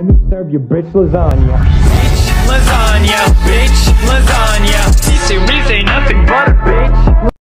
let me serve your bitch lasagna.